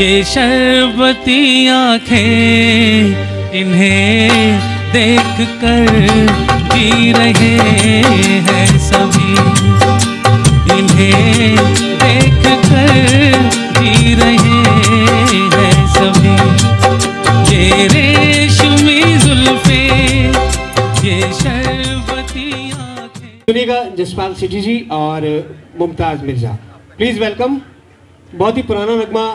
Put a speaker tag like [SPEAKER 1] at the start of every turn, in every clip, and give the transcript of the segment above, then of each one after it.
[SPEAKER 1] ये शरबती आँखें इन्हें देख कर जी रहे हैं सभी। इन्हें देख कर जी रहे हैं सभी। ये रेशमी जुल्फे, ये शरबती आँखें।
[SPEAKER 2] सुनिएगा जसपाल सिटी जी और मुमताज़ मिर्ज़ा। Please welcome. बहुत ही पुराना नगमा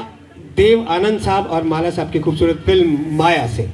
[SPEAKER 2] देव आनंद साहब और माला साहब की खूबसूरत फ़िल्म माया से।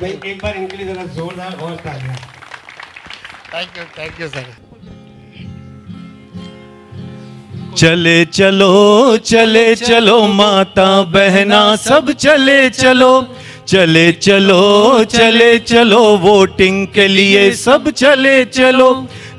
[SPEAKER 2] भाई एक बार इनके लिए जरा जोरदार और तालियाँ
[SPEAKER 3] thank you thank you sir
[SPEAKER 4] चले चलो चले चलो माता बहना सब चले चलो। चले चलो चले चलो वोटिंग के लिए सब चले चलो।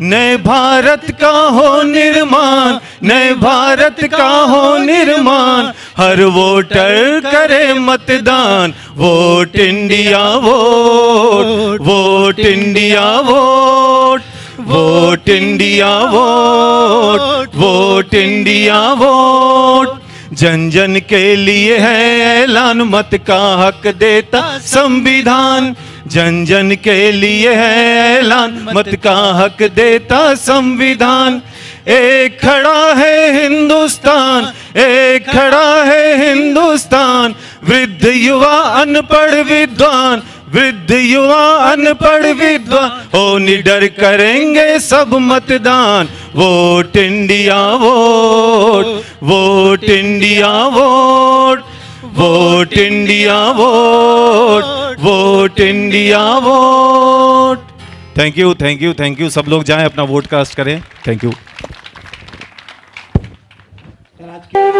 [SPEAKER 4] नए भारत का हो निर्माण, नए भारत का हो निर्माण। हर वोटर करे मतदान, vote India vote vote India vote vote India vote vote India vote. जन जन के लिए है ऐलान, मत का हक देता संविधान। जन जन के लिए है ऐलान। मत का हक देता संविधान। एक खड़ा है हिंदुस्तान एक खड़ा है हिंदुस्तान। वृद्ध युवा अनपढ़ विद्वान वृद्ध युवा अनपढ़ विद्वान। हो निडर करेंगे सब मतदान। Vote India vote vote India vote. Vote India vote vote India vote. Thank you thank you thank you सब लोग जाएँ अपना वोट कास्ट करें। थैंक यू
[SPEAKER 2] सर आज के
[SPEAKER 5] ये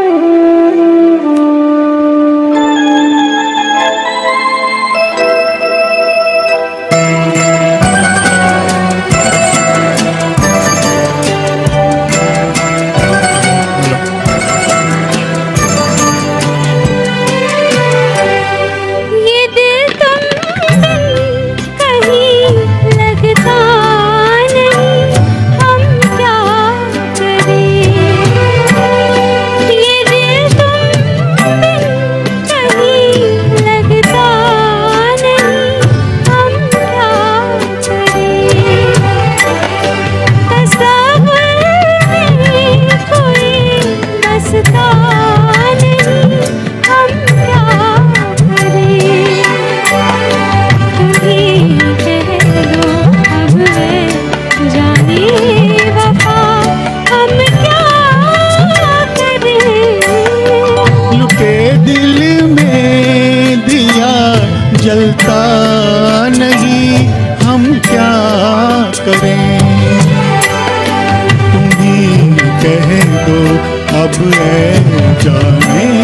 [SPEAKER 5] करें तुम ही
[SPEAKER 3] कह दो अब है जाने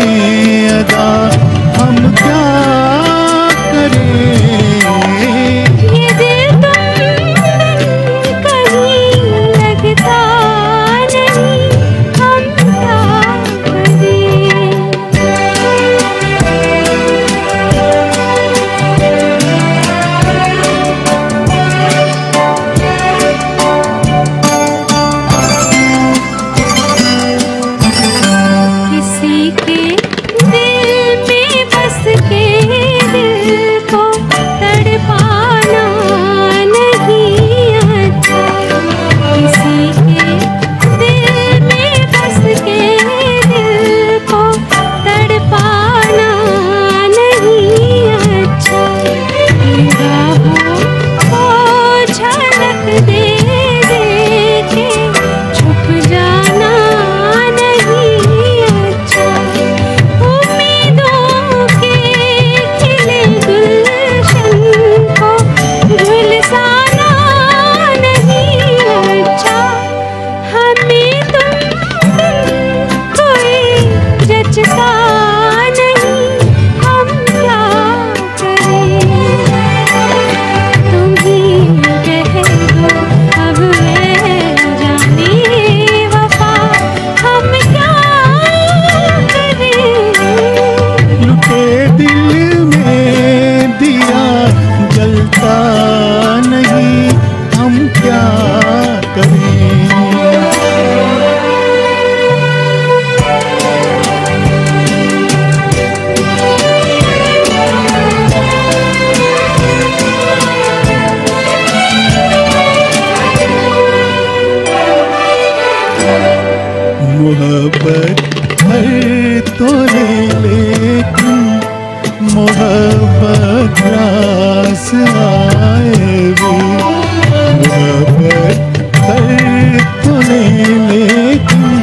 [SPEAKER 3] मोहब्बत तो ले लेकिन मोहब्बत रास आए भी। मोहब्बत
[SPEAKER 6] तो है लेकिन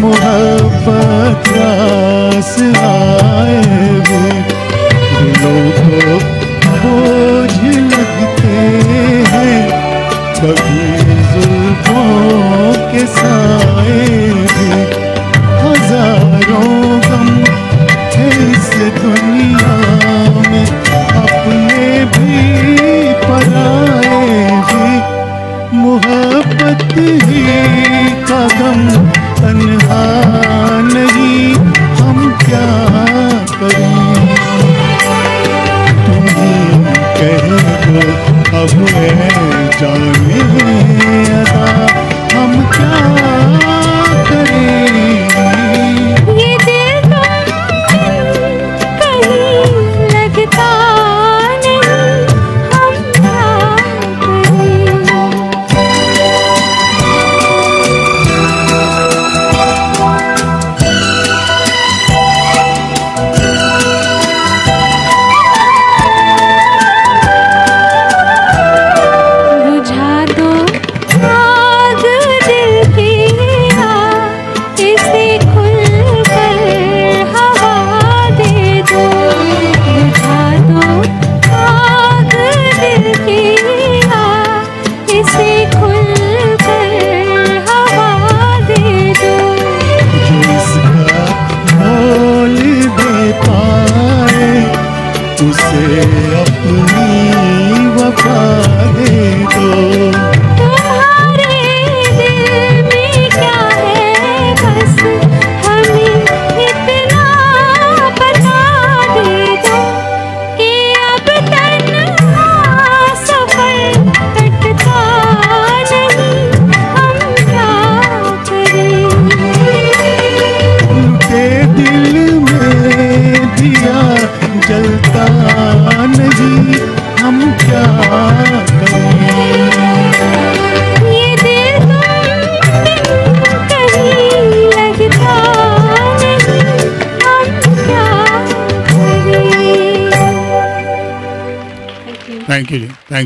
[SPEAKER 6] मोहब्बत रास आए
[SPEAKER 5] भी। दिलों को बोझ लगते हैं, कभी जुल्फों के साए कदम हम क्या तुम्हें कह
[SPEAKER 6] अब
[SPEAKER 3] है जाने
[SPEAKER 7] अदा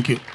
[SPEAKER 7] Thank you.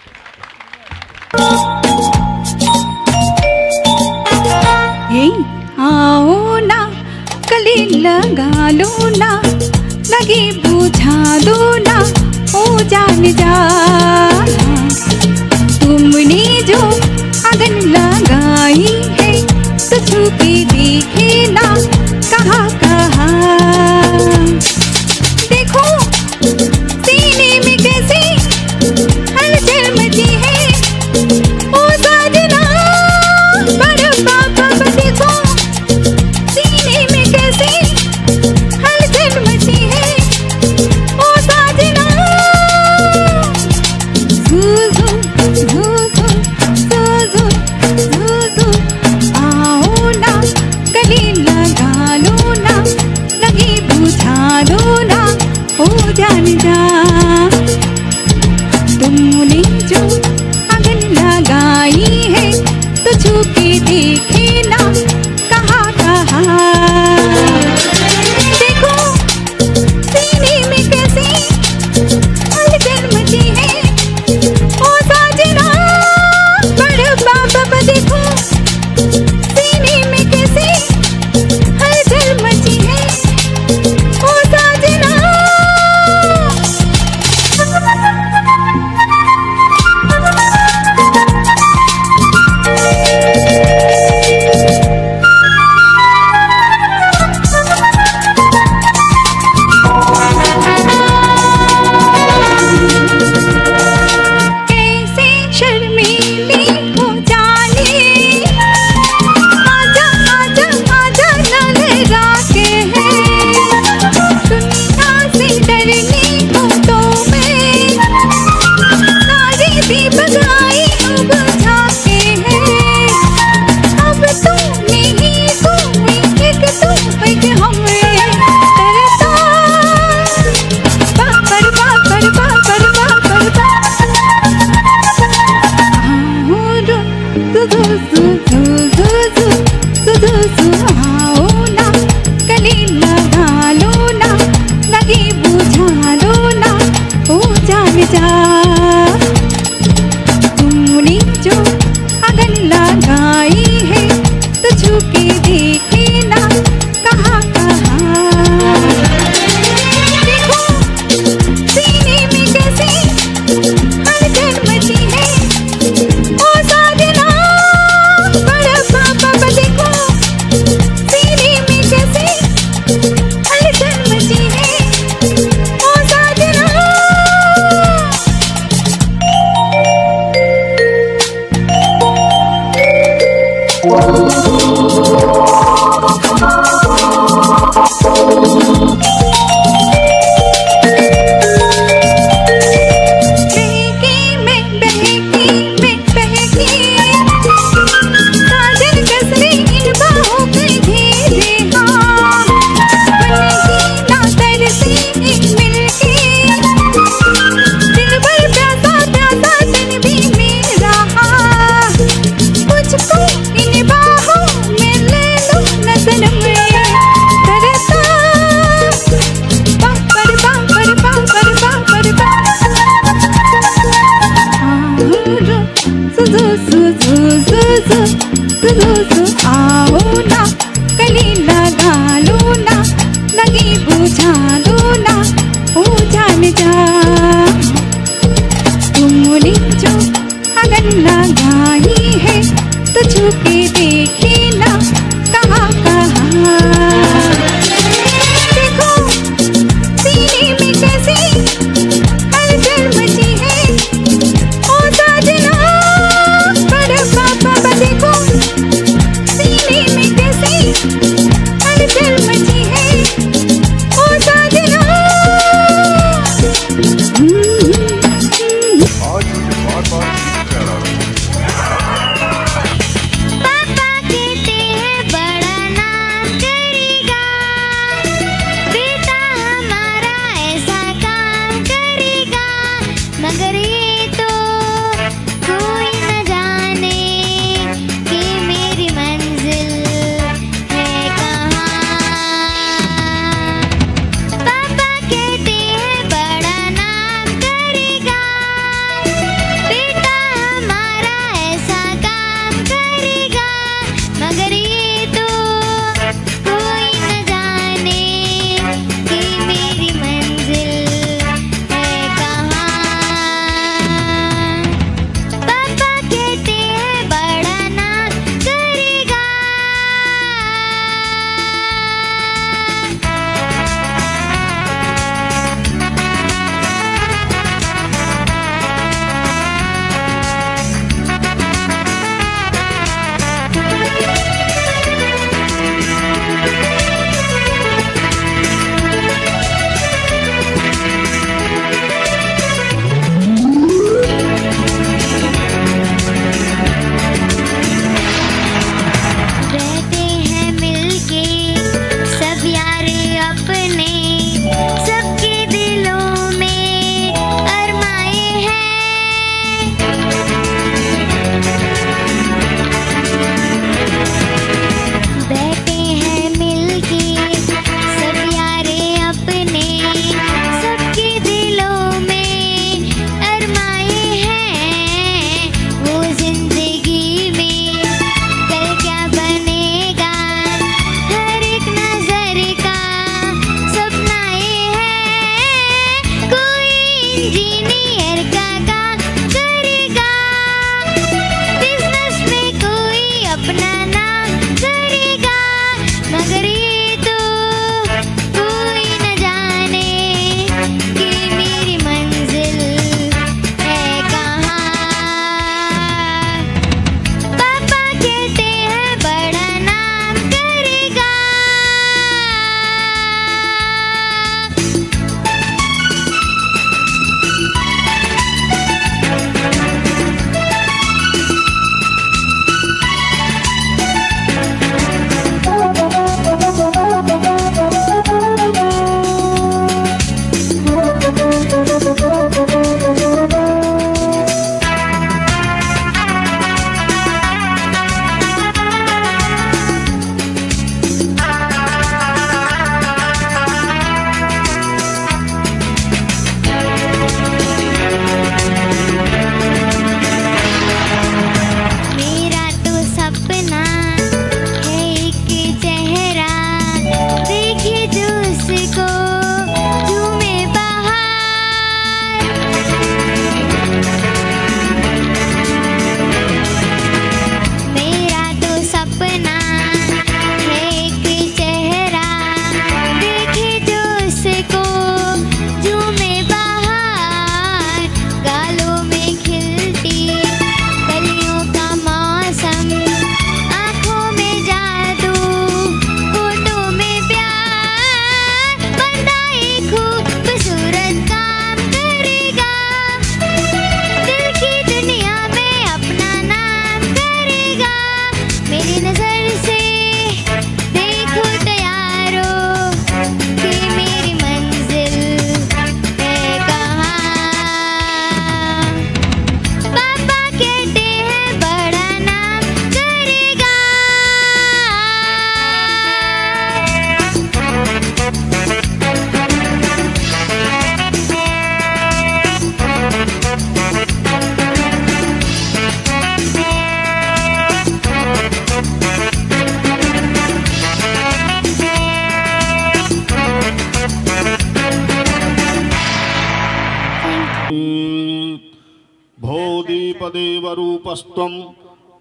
[SPEAKER 3] दीपस्त्वम्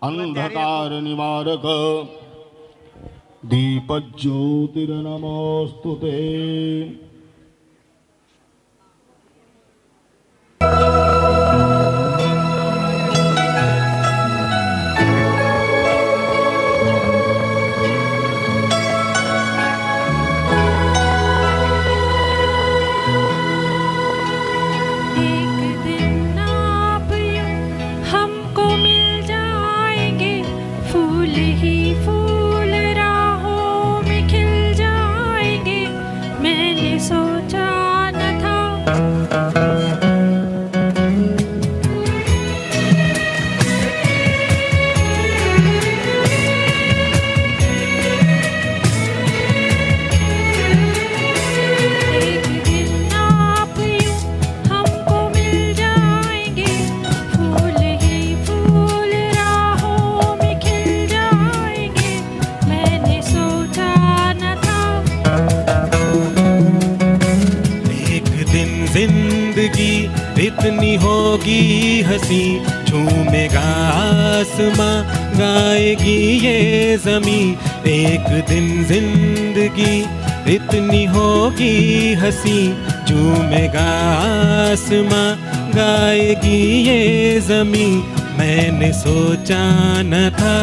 [SPEAKER 3] अन्धकारनिवारक। दीपज्योतिर्नमोऽस्तु ते।
[SPEAKER 1] की हँसी झूमेगा आसमां गाएगी ये जमी। मैंने सोचा न था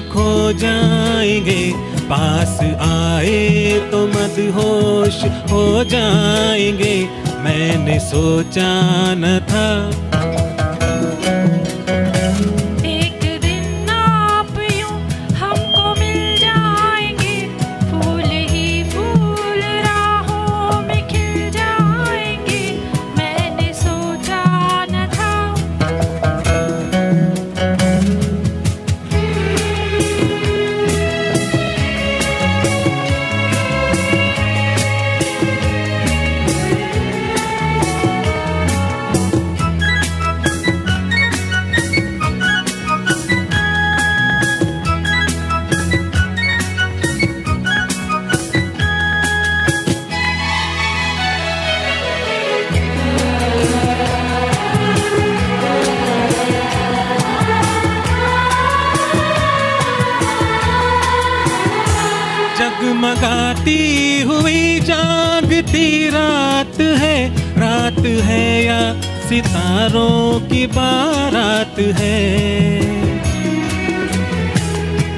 [SPEAKER 1] खो जाएँगे। पास आए तो मदहोश हो जाएँगे। मैंने सोचा न था सितारों की बारात है।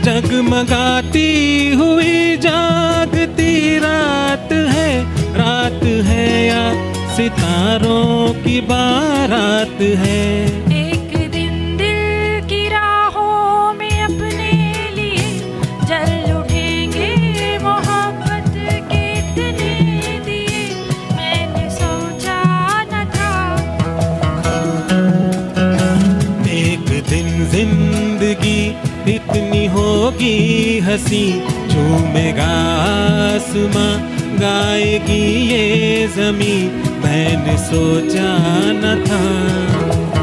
[SPEAKER 1] जगमगाती हुई जागती रात है। रात है या सितारों की बारात है। कितनी होगी हँसी झूमेगा आसमां गाएगी ये जमी। मैंने सोचा न था।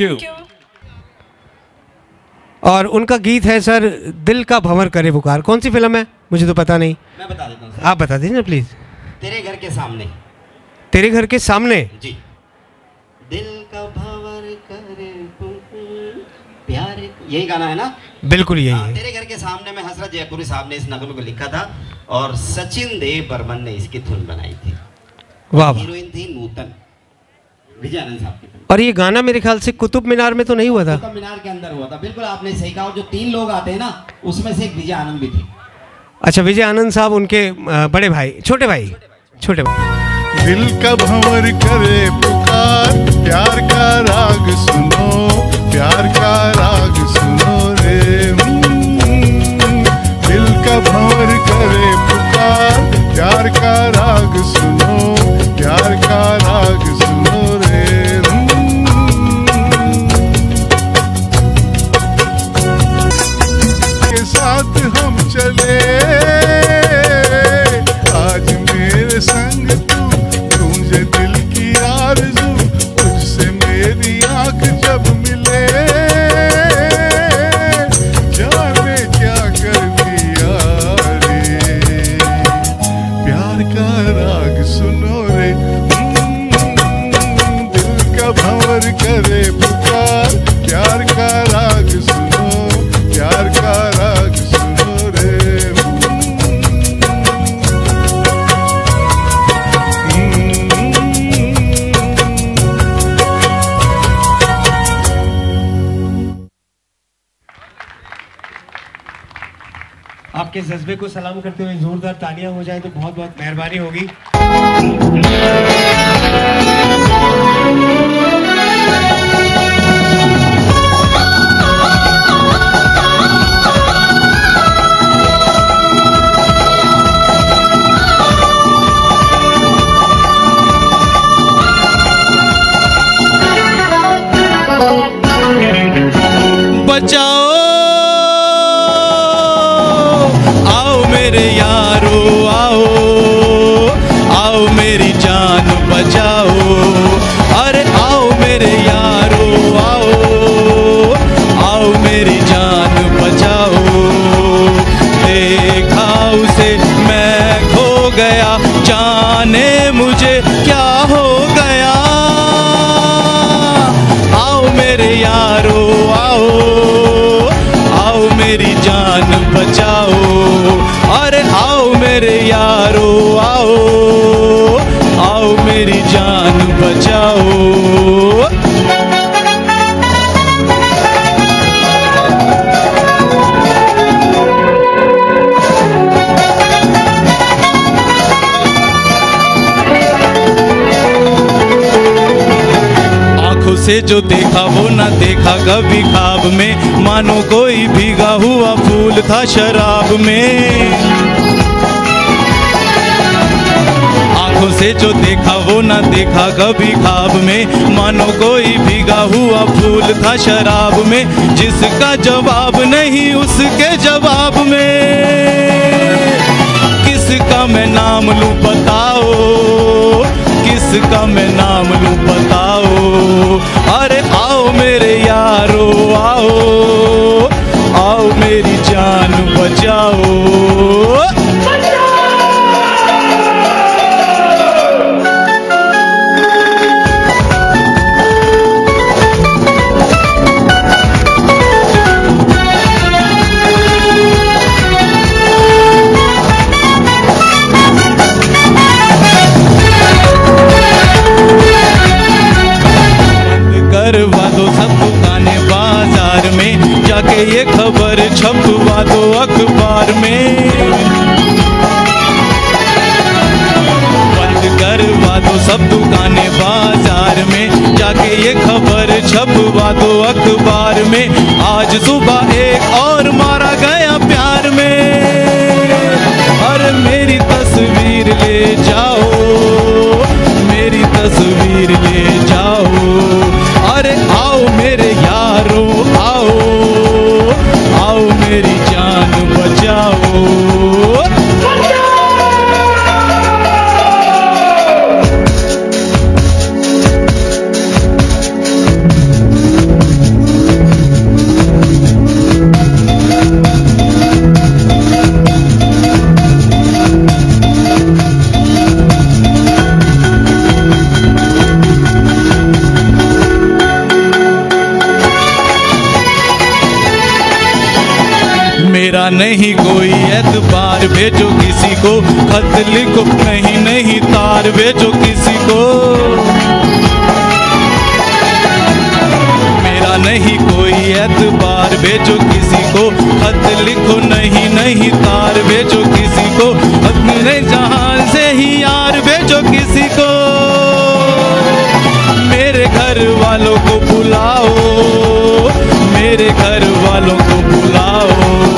[SPEAKER 1] थैंक यू
[SPEAKER 2] और उनका गीत है सर दिल का भंवर करे बुखार कौन सी फ़िल्म है? मुझे तो पता नहीं।
[SPEAKER 8] मैं बता देता हूँ
[SPEAKER 2] आप बता दीजिए ना प्लीज़
[SPEAKER 8] तेरे घर के सामने।
[SPEAKER 2] तेरे घर के सामने?
[SPEAKER 8] जी।
[SPEAKER 7] दिल का भंवर करे प्यार यही गाना है ना?
[SPEAKER 2] बिल्कुल यही
[SPEAKER 7] हाँ,
[SPEAKER 2] है
[SPEAKER 7] तेरे घर के सामने में हसरत जयपुरी साहब ने इस नगम को लिखा था और सचिन देव बर्मन ने इसकी धुन बनाई थी।
[SPEAKER 2] वाह।
[SPEAKER 7] हीरोइन थी नूतन। विजय साहब
[SPEAKER 2] और ये गाना मेरे ख्याल से कुतुब मीनार में तो नहीं हुआ था?
[SPEAKER 7] कुतुब मीनार के अंदर हुआ था। बिल्कुल आपने सही कहा और जो तीन लोग आते हैं ना उसमें से एक विजय आनंद भी थे।
[SPEAKER 2] अच्छा विजय आनंद साहब उनके बड़े भाई छोटे भाई छोटे भाई।
[SPEAKER 6] दिल का भंवर करे पुकार प्यार का राग सुनो प्यार का राग सुनो रे। दिल का भंवर करे पुकार प्यार का राग सुनो प्यार का राग सुनो
[SPEAKER 2] जज्बे को सलाम करते हुए जोरदार तालियाँ हो जाए तो बहुत बहुत मेहरबानी होगी।
[SPEAKER 4] से जो देखा वो ना देखा। कभी खाब में मानो कोई भीगा हुआ फूल था शराब में। आँखों से जो देखा वो ना देखा। कभी खाब में मानो कोई भीगा हुआ फूल था शराब में। जिसका जवाब नहीं उसके जवाब में। किसका मैं नाम लूँ बताओ? किसका मैं नाम लू बताओ। अरे आओ मेरे यारो आओ। आओ मेरी जान बचाओ। छपवा दो अखबार में। बंद करवा दो सब दुकाने बाज़ार में। जाके ये खबर छपवा दो अखबार में। आज सुबह एक और को खत लिखो नहीं नहीं, तार भेजो किसी को। मेरा नहीं कोई एतबार, भेजो किसी को। खत लिखो नहीं नहीं, तार भेजो किसी को। अपने जहान से ही यार भेजो किसी को। मेरे घर वालों को बुलाओ, मेरे घर वालों को बुलाओ।